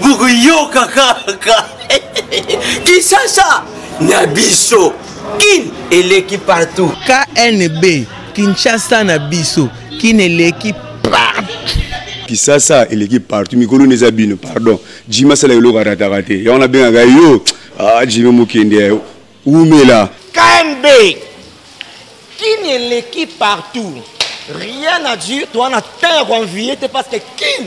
bokoyoka kaka kisasa na biso kin eleki partout knb kinshasa na biso kin eleki partout kisasa eleki partout mikolo neza bino pardon jima asala eloko atataka te yango nabengaka yo ah, jimi mokende wumela. KMB kin eleki partout rien à dire toi na temps ya koenvie te parce que kin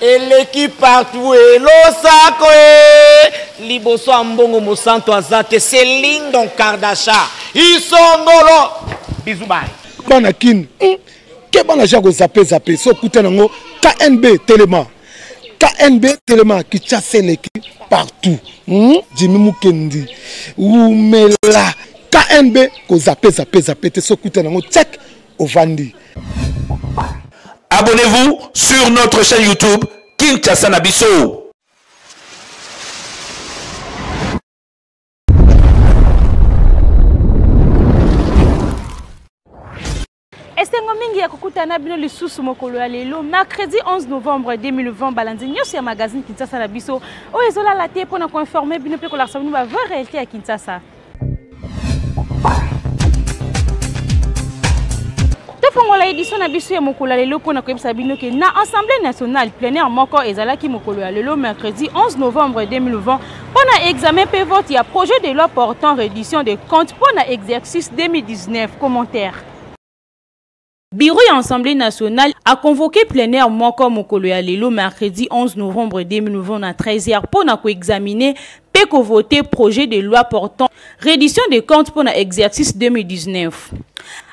eleki partout elosako e liboso ya mbongo mosantu aza te se lindon kardasha isongolo bizu bai bana kin hmm, keba na ja kozape zape so okuta nango knb telema knb telema kichasa eleki partout hmm? jimi mukendi wumela knb kozape zape zape te soki uta nango cek ovandi abonnez-vous sur notre chaîne youtube kinshasa na biso esengo mingi ya kokutana na bino lisusu mokolo ya lelo mercredi 11 novembre 2020 balandi nyonso ya magazine kinshasa na biso oyo ezolala te mpo na koinforme bino mpe kolakisa bino bavrai réalité ya kinshasa tofongola edition na biso ya mokolo ya lelo mpo na koyebisa bino ke na assemblée nationale plenaire moko ezalaki mokolo ya lelo mercredi 11 novembre 2020 Mpo na examen mpe vote ya projet de loi portant réduction de compte mpo na exercice 2019 commentaire Biro ya Assemblée nationale a convoqué plenaire moko mokolo ya lelo mercredi 11 novembre 2020 na 13h mpo na koexamine mpe kovote projet de loi portant reddition de compte mpo na exercice 2019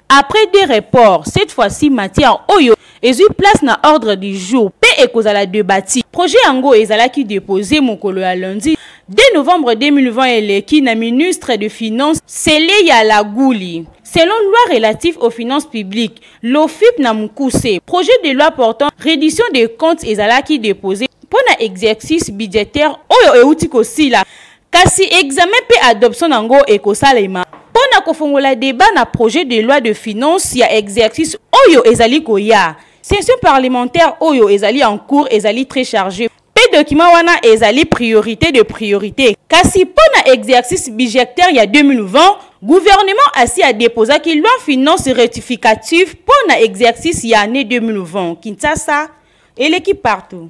après des reports cette fois-ci matière oyo ezwi place na ordre du jour mpe ekozala debati. Projet yango ezalaki depose mokolo ya lundi 2 novembre 2020 eleki na ministre de Finances Sele Yalaguli. Selon loi relative aux finances publiques, l'OFIP na mokuse, projet de loi portant reddition des comptes ezalaki depose mpo na exercice budgétaire oyo euti kosila Kasi examen mpe adoption nango ekosalema mpo na kofongola debat na projet de loi de finance ya exercice oyo ezali koya. Session parlementaire oyo ezali en cours ezali très chargée mpe document wana ezali priorité de priorité. Kasi mpo na exercice budgetaire ya 2020, gouvernement asi adeposaki loi finance rectificative mpo na exercice ya année 2020. Kinshasa, eleki partout.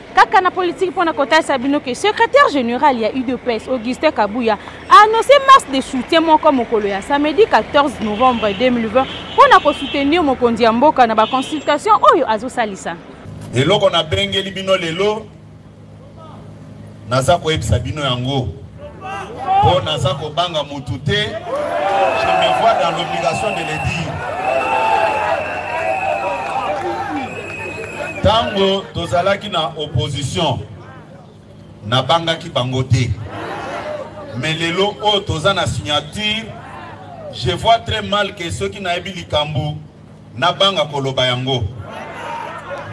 kaka na politique mpo na kotalisa bino ke secrétaire général ya udps augustin kabuya annonce masse de soutien moko mokolo ya samedi 14 novembre 2020 mpo na kosoutenir mokonzi ya mboka na baconsultation oyo azosalisa eloko nabengeli bino lelo naza koyebisa bino yango mpo naza kobanga mutu te je me vois dans l'obligation de le dire ntango tozalaki na opposition nabangaki bango te mais lelo oyo toza na signature je vois très mal ke soki nayebi likambo nabanga koloba yango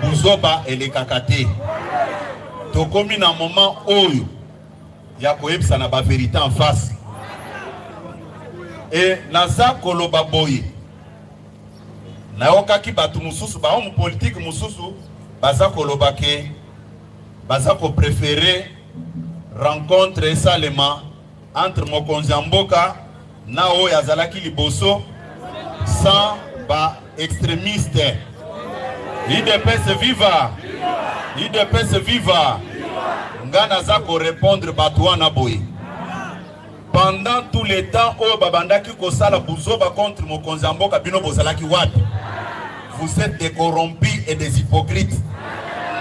buzoba elekaka te tokomi na moment oyo ya koyebisa na ba verite en face e naza koloba boye nayokaki bato mosusu bahomme politike mosusu baza koloba ke baza koprefere rencontre esalema entre mokonzi ya mboka na oyo azalaki liboso sans ba extremiste idps viva idps viva nga naza korepondre bato wana boye pendant tout le temps oyo babandaki kosala buzoba contre mokonzi ya mboka bino bozalaki wapi Vous etes des corrompus et des hypocrites.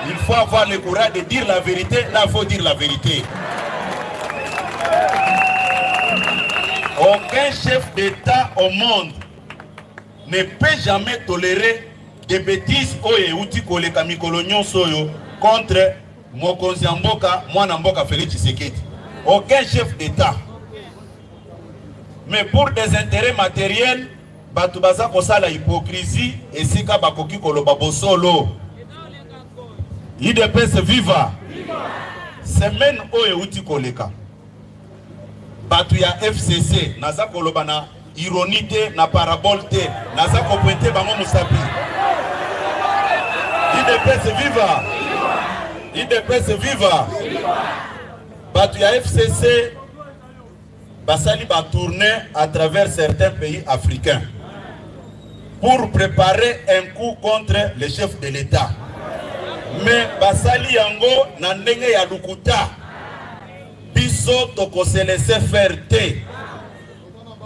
Il faut avoir le courage de dire la vérité. Là, il faut dire la vérité. Aucun chef d'État au monde ne peut jamais tolérer des bêtises oyo euti koleka mikolo nyonso oyo contre mokonzi ya mboka mwana mboka Félix Tshisekedi. Aucun chef d'État. Mais pour des intérêts matériels, Bato baza kosala hypocrisie esika bakoki koloba bosolo. Udps viva! Semaine oyo euti koleka, bato ya FCC, naza koloba na ironie te, na parabole te, naza kopointe bango mosapi. Udps viva! Udps viva! Bato ya FCC Basali ba tournees à travers certains pays africains pour preparer un coup contre le chef de l'Etat. Mais basali yango na ndenge ya lukuta. Biso toko se laisser faire te.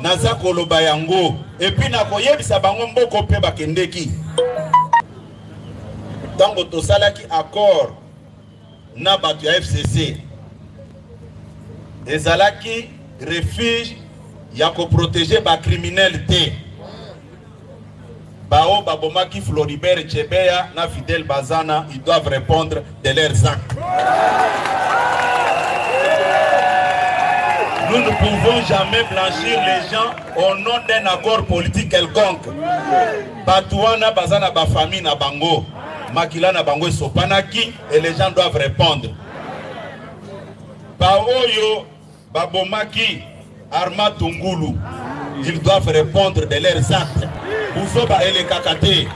Naza koloba yango et puis nakoyebisa bango mboko mpe bakendeki. Tango tosalaki accord na bato ya fcc ezalaki refuge ya koprotege bacriminele te baoyo babomaki floribert chebeya na fidel bazana ils doivent répondre de leurs actes nous ne pouvons jamais blanchir les gens au nom d'un accord politique quelconque bato wana baza na bafamille na bango makila na bango esopanaki Et les gens doivent répondre. Baoyo babomaki Arma Tungulu, ils doivent répondre de leurs actes. Buzoba et les kakaté.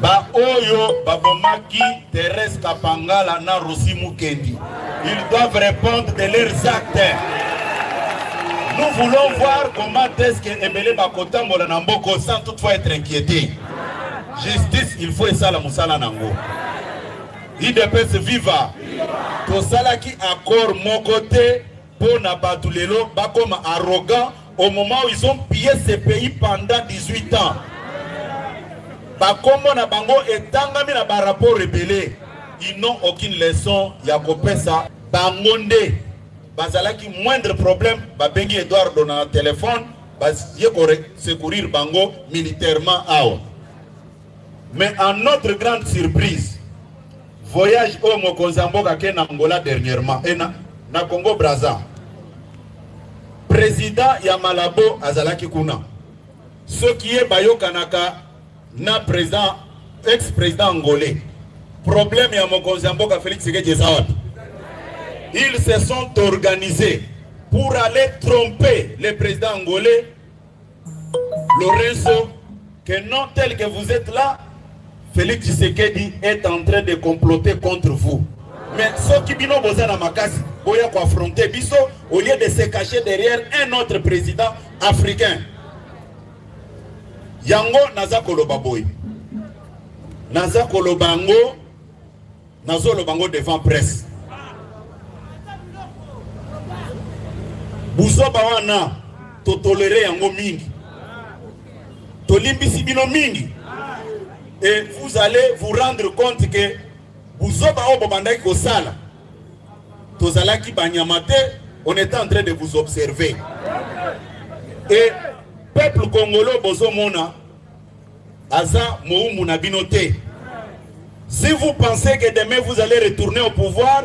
Baoyo babomaki Thérèse Kapangala na Rosi Mukendi, ils doivent répondre de leurs actes. Nous voulons voir comment est-ce que Ebele Bakotambola Namboko sans toutefois être inquiété. Justice il faut esala musala nango. IDPS viva. Tosalaki accord moko te mpo na bato lelo bakoma arrogant au moment où ils ont pillé ce pays pendant 18 ans bakombo na bango etangami na barapport ebele ils n'ont aucune leçon ya kopesa bango nde bazalaki moindre problème babengi edouard dona na telefone ba ye ko secourir bango militairement awa mais en notre grande surprise voyage oyo mokonzi ya mboka ke na Angola dernièrement et na, na Congo Brazza président ya Malabo azalaki kuna soki ye bayokanaka na president ex president angolais problème ya mokonzi ya mboka Félix Tshisekedi eza wapi ils se sont organisés pour aller tromper le président angolais Lorenzo que non tel que vous êtes là Félix Tshisekedi est en train de comploter contre vous mais soki bino boza na makasi boya ko affronter biso au lieu de se cacher derrière un autre président africain yango naza koloba boye naza koloba yango nazoloba yango devant presse buzoba wana totolere yango mingi tolimbisi bino mingi et vous allez vous rendre compte que Buzoba oyo bobandaki kosala tozalaki banyama te on est en train de vous observer et peuple congolais bozomona aza moumbu na bino te si vous pensez que demain vous allez retourner au pouvoir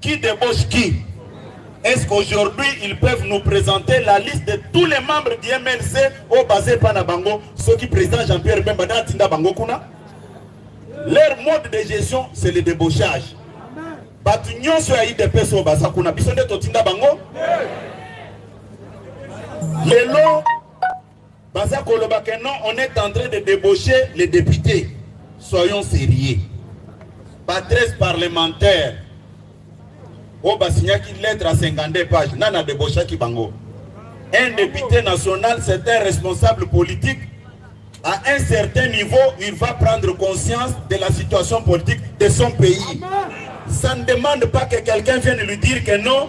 Qui debauche qui? Est-ce qu'aujourd'hui ils peuvent nous presenter la liste de tous les membres du MLC au basé par na bango ceux qui président Jean-Pierre Bemba na tinda bango kuna? Leur mode de gestion c'est le débauchage. Bato nyonso ya IDPS oyo baza kuna biso nde totinda bango? Lelo koloba on est en train de débaucher les députés soyons sérieux batreize parlementaire Oh basinyaki lettre à 52 page nani qui bango un député national c'est un responsable politique à un certain niveau il va prendre conscience de la situation politique de son pays ça ne demande pas que quelqu'un vienne lui dire que non,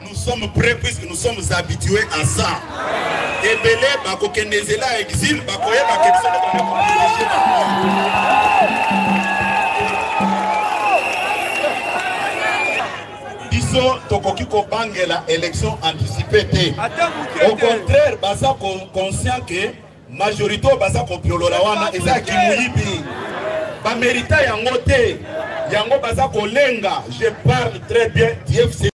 Nous sommes prêts puisque nous sommes habitués à ça. Ebele bakokende nzela ya exil bakoyeba ke biso nde bakokomplishe biso tokoki kobangela élection anticipée te. Au contraire, baza ko- conscient que Majorité oyo baza kopiolola wana eza ya kimoyibi, bamerita yango te, yango baza kolenga. Je parle très bien TFC,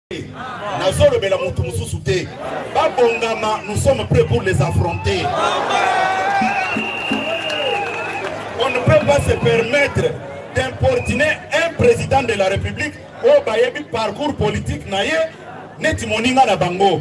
nazolobela motu mosusu te. Babongama, nous sommes prêts pour les affronter. On ne peut pas se permettre d'importuner un président de la République oyo bayebi parcours politique na ye neti moninga na bango.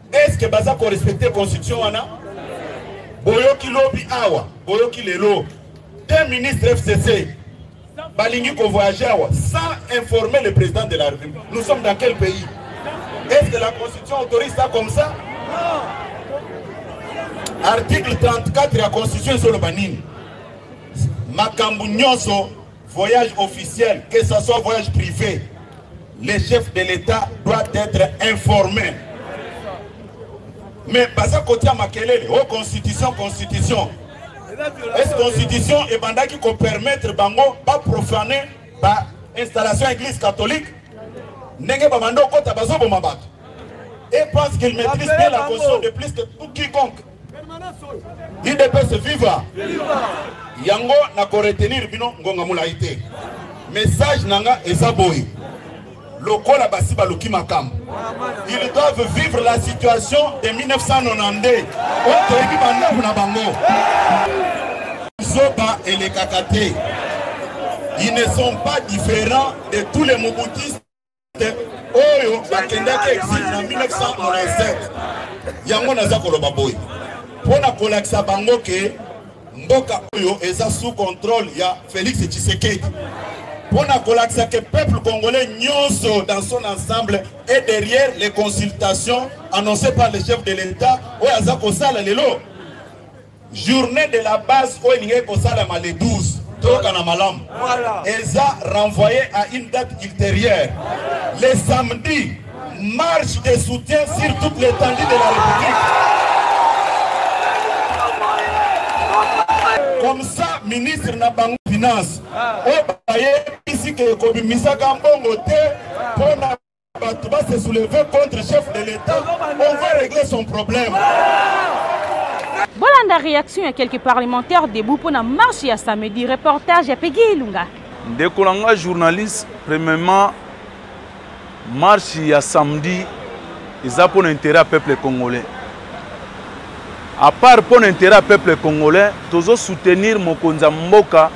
Est-ce que baza ko respecter constitution wana? Boyoki lobi awa, boyoki lelo. Deux ministres FCC balingi ko voyager awa sans informer le président de la République. Nous sommes dans quel pays? Est-ce que la constitution autorise ça comme ça? Article 34 ya constitution ezoloba nini? Makambo nyonso Voyage officiel, que ça soit voyage privé, le chef de l'État doit être informé. Mais baza kotia makelele, oh constitution, constitution. Est-ce constitution et bandaki ko permettre bango ba profaner ba installation église catholique ndenge babanda okota bazoboma bato et pense qu'il maîtrise bien la constitution de plus que tout quiconque udps viva yango na koretenir bino ngonga molai te message na nga eza boye lokola basi baluki makambo ils doivent vivre la situation de 1992 oyo toyebi bandako na bango zoba elekaka te ils ne sont pas différents de tous les mobutistes oyo bakendaki exil na 1997 yango naza koloba boye mpo na kolakisa bango ke mboka oyo eza sous contrôle ya félix tshisekedi mpo na kolakisa ke peuple congolais nyonso dans son ensemble et derrière les consultations annoncées par le chef de l'état oyo aza kosala lelo Journee de la base oyo elingaki kosalama le 12 toyokana malamu eza renvoye à une date ultérieure le samedi marche de soutien sur toute l'étendue de la république comme ça ministre na bango finance oyo bayebisi ke ekobimisaka mbongo te mpo na Bato ba se soulever contre chef de l'État, on va régler son problème. bolanda réaction ya quelques parlementaires debout mpo na marche ya samedi reportage ya pegi ilunga ndeko na nga journaliste premièrement marche ya samedi eza mpo na intérêt ya peuple congolais à part mpo na intérêt ya peuple congolais tozo soutenir mokonzi ya mboka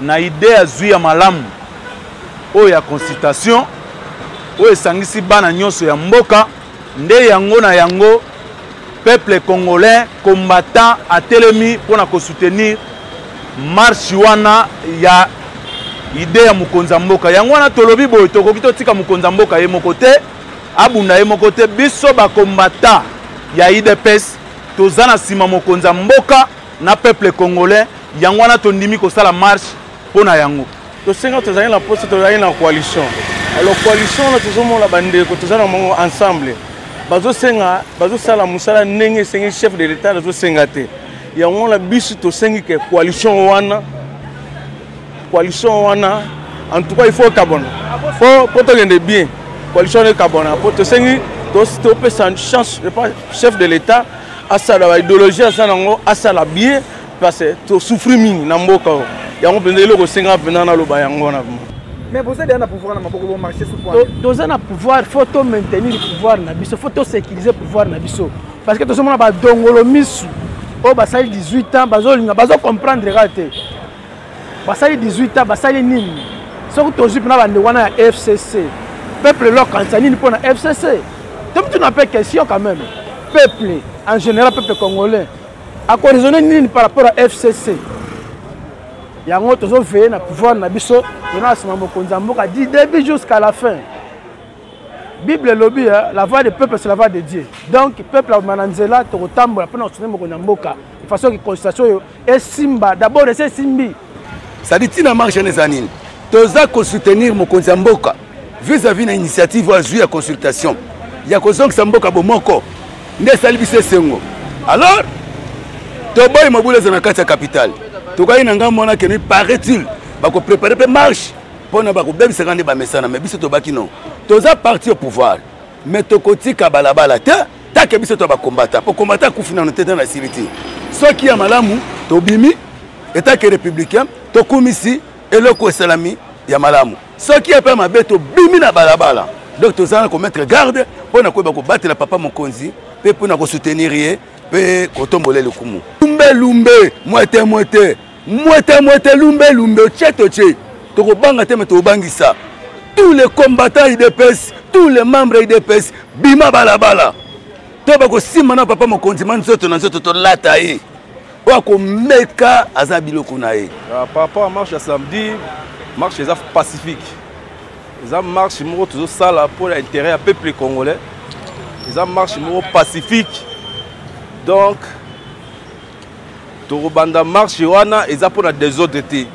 Na idee azwi ya malamu oyo ya consultation oyo esangisi bana nyonso ya mboka, nde yango na yango peuple congolais combattant atelemi mpo na kosoutenir marche wana ya ide ya mokonzi ya mboka yango wana tolobi boye tokoki totika mokonzi ya mboka ye moko te abunda ye moko te biso bakombata ya idps toza na nsima mokonzi ya mboka na peuple congolais yango wana tondimi kosala marche mpo na yango tosenga tozali na poste tozali na coalition alors coalition wana tozomona bandeko toza na bango ensemble bazosenga bazosala mosala ndenge esengi chef de l'état azosenga te yango wana biso tosengi ke coalition wana coalition wana en tout cas il faut ekabona mpo tokende bien coalition wana ekabona mpo tosengi topesa chance chef de l'état asala ba idéologie asa nango asala bien parce que to souffrir mingi na mboka oyo yango mpenza eloko esenga mpenza naloba yango wana mais boza deya na pouvoir na maboko bomarche toza na pouvoir faut to maintenir pouvoir na biso faut to sécuriser pouvoir na biso parce que tozomona badongolo misu oyo basali 18 ans bazolinga bazocomprendre kaka te basali 18 ans basali nini soki tozwi mpena bandeko wana ya fcc peuple elo akanisa nini mpo na fcc tomituna mpe question quand même peuple en général peuple congolais akoraisonne nini par rapport à fcc yango tozoveye na pouvoir na biso tona na nsima mokonzi ya mboka du début jusqu'à la fin bible elobi la voix de peuple c'est la voix de dieu donc peuple aboma na nzela tokotambola mpo na kosone mokonzi ya mboka de façon ke constitution oyo esimba d'abord esi esimbi sadi ntina marche wana eza nini toza kosoutenir mokonzi ya mboka vis-à-vis na initiative oyo azwi ya consultation ya kozongisa mboka bomoko nde esali biso esengo alors toboyi mobulu eza na kati ya capitale tokaki na ngambo wana keni paraît-il bakoprepare mpe marche mpo na bakobebisaka nde bamesana me biso tobaki no toza parti au pouvoir me tokotika balabala te take biso to bakombata mpo kombata akufi nano te te na sili te soki ya malamu tobimi etake républicain tokumisi eloko esalami ya malamu soki epe mabe tobimi na balabala donc toza na komettre garde mpo na koyeba kobatela papa mokonzi mpe mpo na kosoutenir ye mpe kotombola lokumu lumbelumbe mwete mwete mwete mwete lumbe lumbe otie totie tokobanga te me tokobangisa tous les combattants idps tous les membres idps bima balabala to bakosimba na papa mokonzi ma nzoto na nzoto tolata ye oyo akomeka aza biloko na ye ah, par rapport à marche ya samedi marche eza pacifique eza marche moko tozosala mpo na intérêt ya peuple congolais eza marche moko pacifique donc tokobanda marche wana eza mpo na desordre te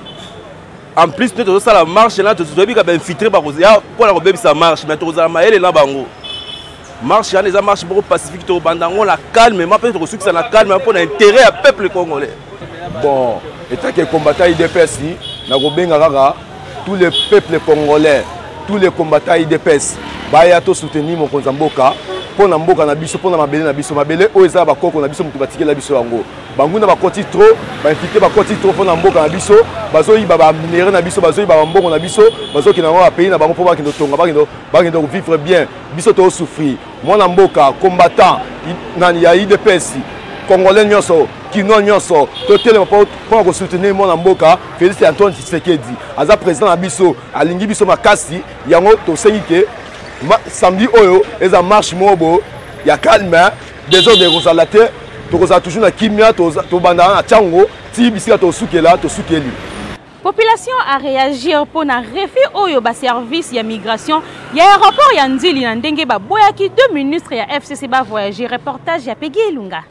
en plus mpe tozosala marche na toyebi ka bainfiltre bakoya mpo na kobebisa marche mais tokozala mayele na bango marche wana eza marche moko pacifique tokobanda yango na calme ma mpe tokosukisa na calme mpo na intérêt ya peuple congolais bon etake combattant idps nakobenga kaka tous les peuples congolais tous les combattants idps baya tosoutenir mokonzi ya mboka mpo na mboka na biso mpo na mabele na biso mabele oyo eza ya bakoko na biso moto batikela biso yango banguna bakoti trop bainfiltre bakoti trop mpo na mboka na biso bazoyiba baminere na biso bazoyiba bambongo na biso bazokenda yango bapays na bango mpo bakende kotonga bakende kovivre bien biso tosouffrir mwana mboka combattant nani ya idps congolais nyonso kinois nyonso totelema mpo na kosoutenir mwana mboka félix antoine tshisekedi aza président na biso alingi biso makasi yango tosengi ke samedi oyo eza marche moko bo ya calme desordre ekozala te tokozala toujours na kimia tobandaka na ntango ti bisika tosukela tosukeli Population a réagir mpo na refus oyo ba service ya migration ya aéroport ya Ndjili na ndenge baboyaki deux ministres ya FCC ba voyager reportage ya Peggy Elunga.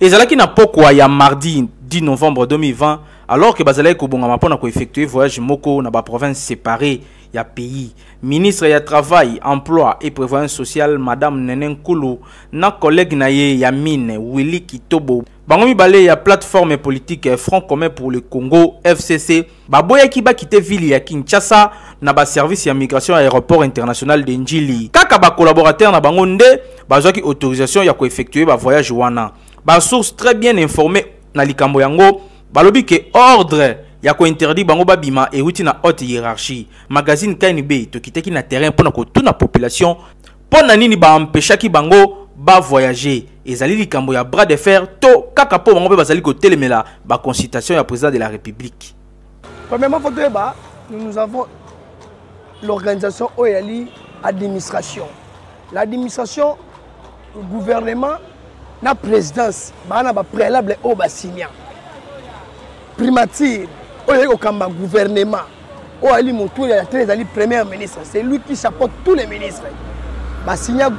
Ezalaki na pokwa ya mardi 10 novembre 2020 alors que bazalaki kobongama mpo na koeffectue voyage moko na baprovince séparée ya pays ministre ya travail emploi et prévoyance sociale madame nene nkulu na collègue na ye ya mine willi kitobo Bango mibale ya plateforme politique Front commun pour le Congo FCC baboyaki bakite ville ya Kinshasa na ba service ya migration ya aéroport international de Ndjili. Kaka ba collaborateurs na bango nde bazwaki autorisation ya koeffectuer ba voyage wana. Ba sources très bien informées na likambo yango balobi ke ordre ya kointerdire bango babima euti na haute hiérarchie. Magazine KNB tokitaki na terrain mpo na kotuna population Mpo na nini ba empechaki bango ba voyager? Ezali likambo ya bras de fer to kaka mpo bango mpe bazali kotelemela ba consultation ya president de la Republique? Premièrement, faut toyeba nous avons l'organisation oyo ezali administration. L'administration, le gouvernement na présidence baa na ba préalable oyo basigna. primature oyo ezali kokamba gouvernement oyo ali motu ya te ezali premier ministre c'est lui qui chapeaute tous les ministres basigna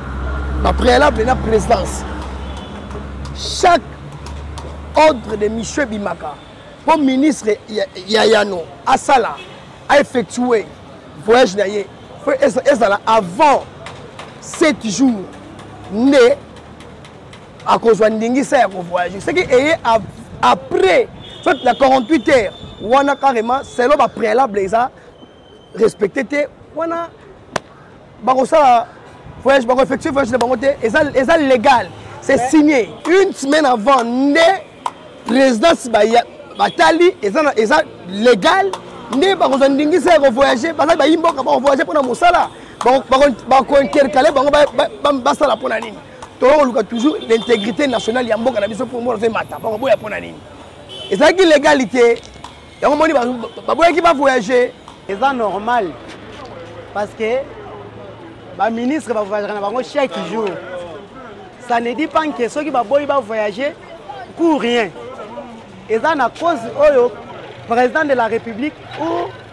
bapréalable na présidence chaque ordre de mission ebimaka mpo ministre ya, ya yano asala aeffectue voyage na ye fo ezala avant 7 jours nde akozwa ndingisa ya kovoyage seke eye après soit na 48 heures wana carrément selon bapréalable eza respecte te wana bakosala voyage bakoeffectue voyage na bango te eza légal c'est signé une semaine avant nde présidence batali eza légal nde bakozwa ndingisa ya kovoyage bazali bayi mboka bakovoyage mpo na mosala bakointercale bango basala mpo na nini tokoki koluka toujours l'intégrité nationale ya mboka na biso mpo mboka nazo emata bakoboya mpo na nini ezalaki legali te yango moni baboyaki bavoyage eza normal parce que baministre bavoyagaka na bango chaque jour ça ne dit pas que soki baboyi bavoyage pour rien eza na cause oyo président de la république ou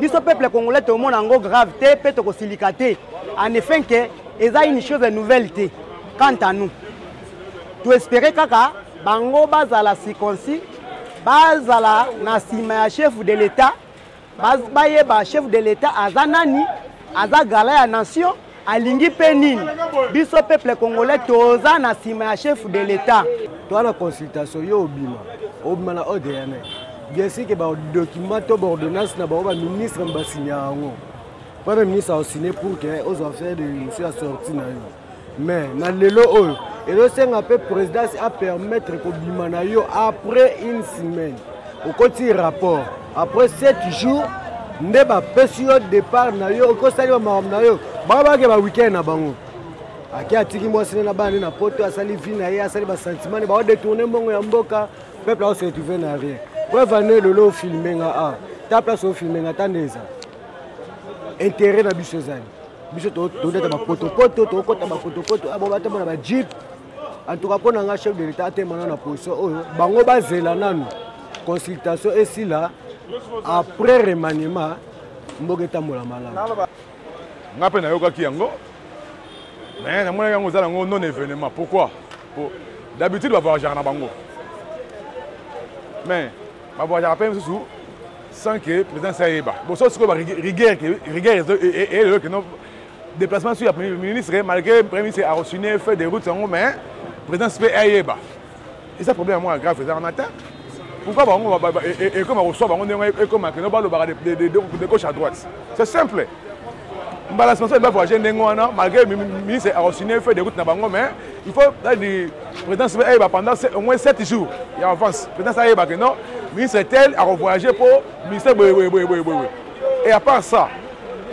biso peuple congolais tomona yango grave te mpe tokosilika te en effet ke eza une chose nouvelle te quant à nous toespere kaka bango bazala circoncis bazala na nsima ya chef de l'état bayeba chef de l'état aza nani aza gala ya nation alingi mpe nini biso peuple congolais toza na nsima ya chef de l'etat toa na consultation yo obima obima na ordre ya nani bien sûr ke badocument to baordonnance na bango baministre basinya yango wana ministre aosine pour ke ozwa faire de monsieur ya sorti na yo mais na lelo oyo ezosenga mpe présidence apermettre kobima na yo après une semaine okoti rapport après 7 jours nde bapesi yo départ na yo okosali bamakambo na yo bango bake ba weekend na bango ake atiki mwasi ne na bana ne na poto asali vie na ye asali basentiment ne baodetourne mbongo ya mboka peuple aose retrouve na rien preuve ane lelo ofilme nga a ah, ta place ofilme nga ta nde eza intérêt na biso ezali biso todeta bapotopoto tokokota bapotopoto abo ah, batambola bajipe en tout cas mpo na ngai chef de l'état atema nano na position oyo bango bazela nano consultation esila après remaniement mboka etambola malamu ngai mpe nayokaki yango mais namonaki yango eza yango non événement pourquoi po d'habitude bavoyageaka na bango mais bavoyageaka mpe mosusu sans que présidence ayeba boso sikoyo barigueur eyelelo keno déplacement sur ya premier ministre eh, malgré premier ministre a signé fait des routes yango mais présidence mpe ayeba eza problème ya mwana grave eza wana te pourquoi bango ekoma koswa bango ndenge ekoma keno balobaka de gauche à droite c'est simple mbala responsable bavoyage ndenge wana malgré ministre akosigné fait des routes na bango mais il faut dadi présidence mpe ayeba pendant au moins 7 jours ya avance présidence ayeba keno ministre tel akovoyage mpo ministère boyeboyeboyeboyeboye et à part ça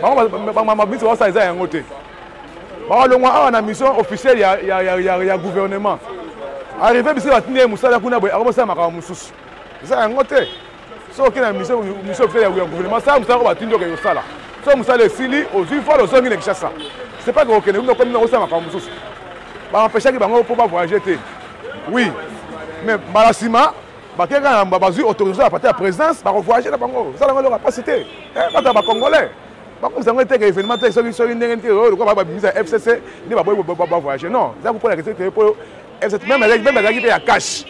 bango mabisi baosala eza yango te bakolongwa awa na mission officielle ya, ya, ya, ya, ya gouvernement arrive biso batindi ye mosala kuna boye akobosala makambo mosusu eza yango te soki okei na mission officielle ya gouvernement sala mosala oyo batindi okei kosala soki mosala esili ozwi fale ozongi na kinshasa c'est pas que okende kuna okomi na kosala makambo mosusu baempeshaki bango mpo bavoyage te oui mais mbala nsima bake kaka bazwi autorisation ya pate ya présidence bakovoyage na bango zala yango eloko ya mpasi te eh, bato ya bacongolais bakomisa yango eteke événement te soki soki ndenge nini oyo lokola babimisa fcc nde baboyi bavoyage non eza kopona kete te mpo fcc meme azalaki mpe ya cash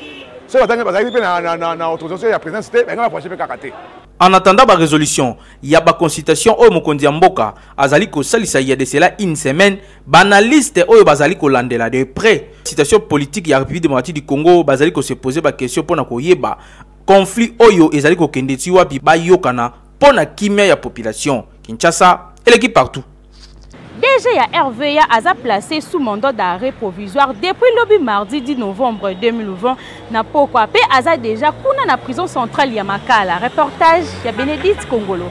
soki bazalaki mpe na autorisation ya présidence te bango bavoyage mpe kaka te en attendant ba résolution ya ba consultation oyo mokonzi ya mboka azali kosalisa ya de cela une semaine Banaliste oyo bazali kolandela de près situation politique ya République démocratique du Congo bazali ko se poser ba question pona koyeba conflit oyo ezali kokende ti wapi bayokana pona kimia ya population. Kinshasa eleki partout. DG ya RVA aza placé sous mandat d'arrêt provisoire depuis lobi mardi 10 novembre 2020 na pokwa pe aza déjà kuna na prison centrale ya Makala. Reportage ya Benedict Kongolo.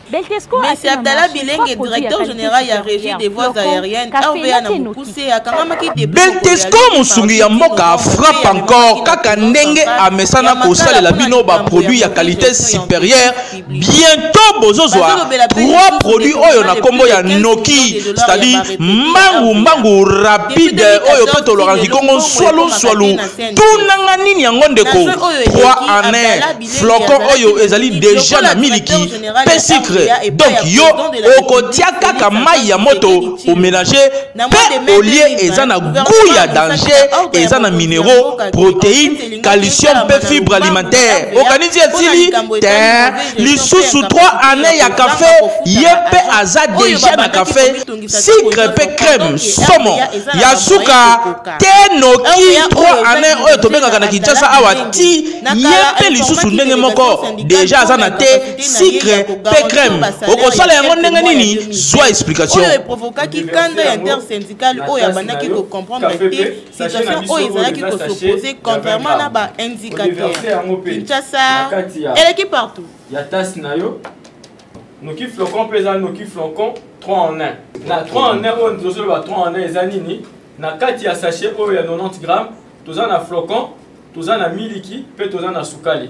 Messi Abdallah Bilenge, directeur général ya régie des voies aériennes, RVA na mokuse akangamaki te. Beltesco mosungi ya mboka frappe encore kaka ndenge amesana kosalela bino ba produits ya qualité supérieure. Bientôt bozozwa trois produits oyo na kombo ya Noki, c'est-à-dire mbangu mbangu rapide oyo pe toloraki kongo swalu swalu. Tunanga nini yango ndeko? 3 en 1. flocon oyo ezali deja na miliki mpe sikre donk yo okotia kaka mai ya moto omelange mpe olie eza na gout ya danger eza na minero proteine calcium mpe fibre alimentaire okanisi esili te lisusu 3 année ya kafe ye mpe aza deja na kafe sikre mpe creme somo ya suka te noki 3 année oyo tobengaka na kinshasa awa ti ye mpe lisusu ndenge moko deja aza na te sikre mpe creme okosala yango ndenge nini zwa explication oyo eprovokaki kanda ya intersyndical oyo abandaki kocomprendre te situation oyo ezalaki kosopose contrairement na ba indicateur kinshasa eleki partout ya tasi na yo noki flocon mpe eza noki flocon 3 en 1 na 3 en 1 oyo tozoloba 3 en 1 eza nini na kati ya sachet oyo ya 90 gramme toza na flocon toza na miliki mpe toza na sukali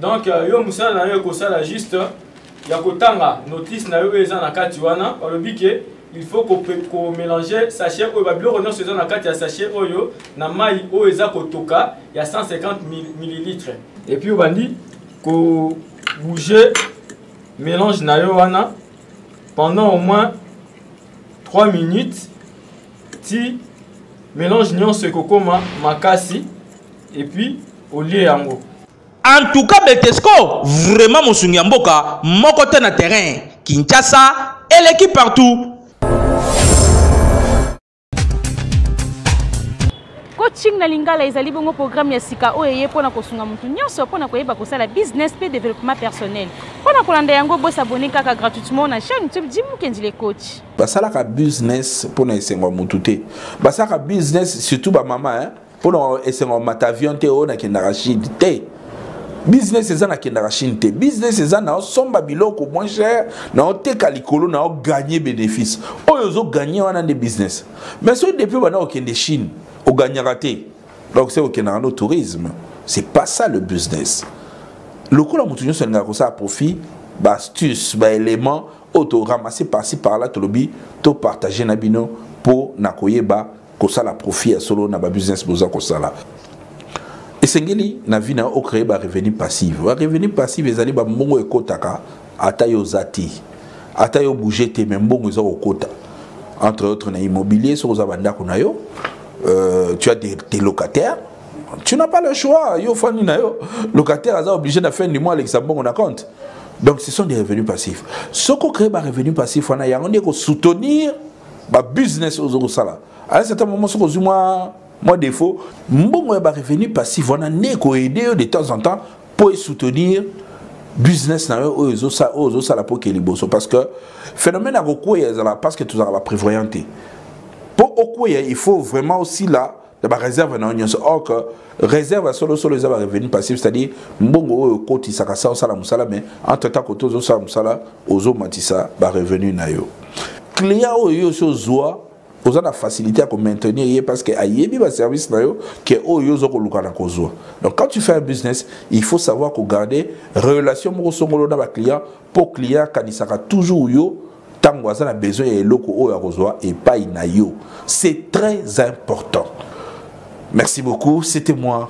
donc euh, yo mosala na yo ekosala juste ya kotanga notice na yo oyo eza na kati wana balobi ke il faut komélanger sachet oyo babiloko nyonso eza na kati ya sachet oyo na mai oyo eza kotoka ya 150 millilitre epuis obandi kobouge mélange na yo wana pendant au moins 3 minutes ti melange nyonso ekokoma makasi epuis olie yango en tout cas betesco vraiment mosungi ya mboka moko te na terrain kinshasa eleki partout coaching na lingala ezali bongo programme ya sika oyo eye mpo na kosunga moto nyonso mpo na koyeba kosala business mpe développement personnel mpo na kolanda yango bosabone kaka gratuitement na chaîne youtube jim mokendile coach basalaka business mpo na esengo ya motu te basalaka business surtout bamama eh? mpo na esengo ya mata avion te oyo nakendaka chine te business eza nakendaka chine te business eza na osomba biloko moins cher na oteka likolo na oganye bénéfice oyo ozoganye wana nde business mais soki depuis obanda kokende chine oganyaka te donc se okendaka no tourisme c'est pas ça le business lokola moto nyonso alingaka kosala profit baastuce baélément oyo to ramasser par-ci par-là tolobi to partager na bino mpo na koyeba kosala profit ya solo na babusiness boza kosala esengeli na vie na yo ocreye barevenu passive barevenu passive ezali bambongo ekotaka ata yo oza te ata yo bouge te me mbongo eza kokota entre autres na immobilier soki oza bandako na yo euh, tu as des, des locataires tu n'as pas le choix yo fani na yo locataire aza obligé na fin du mois alekisa mbongo na compte donc ce sont des revenus passifs soki ocrée barevenu passif wana yango nde ekosoutenir babusiness ozo kosala à un certain moment soki ozwi mwa mwa défaut mbongo ya barevenu passif wana nde ekoaide yo de temps en temps mpo esoutenir business na yo oyo ozosala mpo ke liboso parce que phénomène ya kokweya ezala parce que tozalaka baprévoyant te mpo okweya il faut vraiment osila ya bareserve na yo nyonso or que réserve ya solosolo eza barevenu passif c'est-à-dire mbongo oyo okotisaka sa osala mosala mais entre temps kote ozosala mosala ozomatisa barevenu na yo client oyo yo osi ozwa oza na facilité ya komaintenir ye parce que ayebi baservice na yo ke oyo yo oza koluka na kozwa donc quand tu fais un business il faut savoir kogarder relation moko songolo na baclient mpo client akanisaka toujours yo ntango aza na besoin ya eloko oyo akozwa epai na yo c'est très important merci beaucoup c'était moi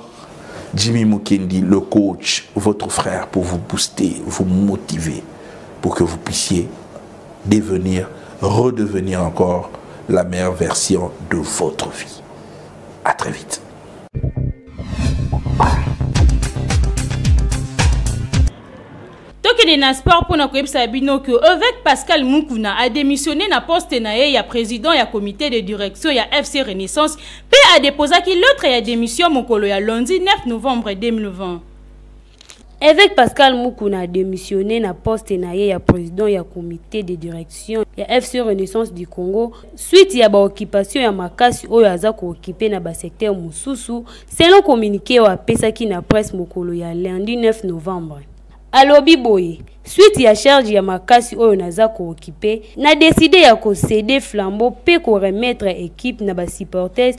Jimmy Mukendi, le coach, votre frère, pour vous booster, vous motiver, pour que vous puissiez devenir, redevenir encore la meilleure version de votre vie. À très vite. tokende na sport mpo na koyebisa bino ke evêque pascal mukuna ademissionne na poste na ye ya président ya comité de direction ya fc renaissance mpe adeposaki lettre ya démission mokolo ya lundi 9 novembre 2020 Évêque Pascal Mukuna a démissionné na poste na ye ya président ya comité de direction ya FC Renaissance du Congo suite ya ba occupation ya makasi oyo aza ko occuper na ba secteur mususu selon communiqué oyo apesaki na presse mokolo ya lundi 9 novembre. Alobi boye, Suite ya charge ya makasi oyo naza ko occuper, na decider ya ko ceder flambeau mpe ko remettre equipe na ba supporters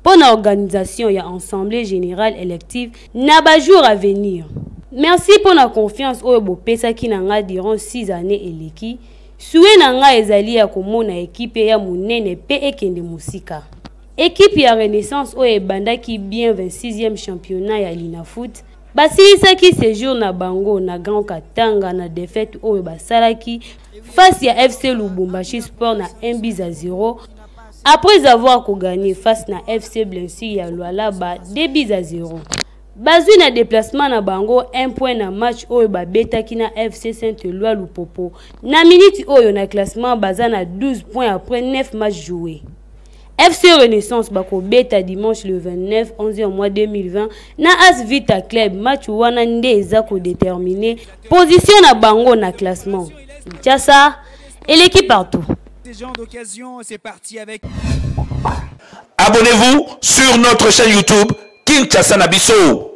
mpo na organisation ya Assemblee generale elective na ba jours à venir. Merci mpo na confiance oyo bopesaki na ngai durant 6 années eleki. Souhait na ngai ezali ya komona equipe eya monene mpe ekende mosika. Equipe ya Renaissance oyo ebandaki bien 26e championnat ya Linafoot, Basilisaki sejour na bango na Grand Katanga na defaite oyo basalaki face ya FC Lubumbashi Sport na 1 bis à 0 après avoir koganye face na FC Blessure ya Lualaba 2 bis à 0. bazwi na deplacement na bango 1 point na match oyo babetaki na fc saint eloi lupopo na miniti oyo na classement baza na 12 point après 9 match joue FC Renaissance bakobeta dimanche le 29 11 ya mois 2020 na AS Vita Club. Match wana nde eza kodetermine position na bango na classement. Kinshasa eleki partout. Abonnez-vous sur notre chaîne YouTube Kinshasa na biso.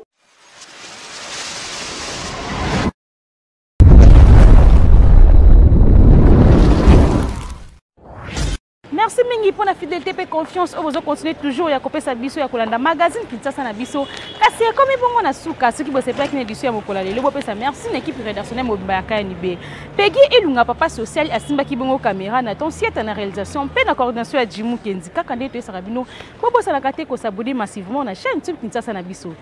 merci mingi mpo na fidelité mpe confiance oyo bozocontinue toujours ya kopesa biso ya kolanda magazine kinshasa na biso kasi ekomi bongo na suka soki bosepelaki na edition ya mokolo ya lelo bopesa merci na ekipe rédactionnel mobimba ya kayani be pegi elunga papa social asimbaki bongo caméra na tonsieta na réalisation mpe na coordination ya jimu kenzi kaka nde toyesaka bino bobosanaka te kosabone massivement na chaîne tube kinshasa na biso